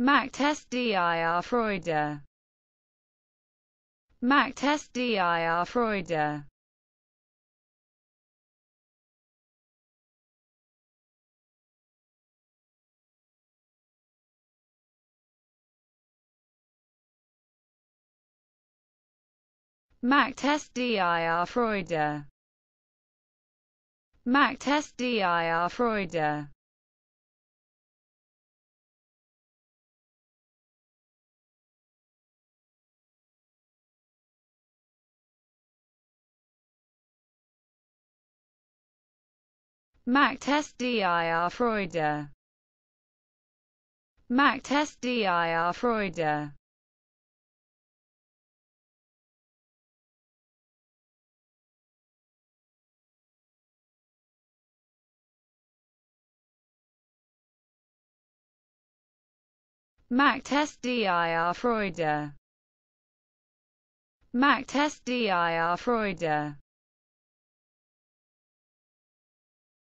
Machtest dir Freude. Machtest dir Freude. Machtest dir Freude. Machtest dir Freude. Machtest dir Freude. Machtest dir Freude. Machtest dir Freude. Machtest dir Freude.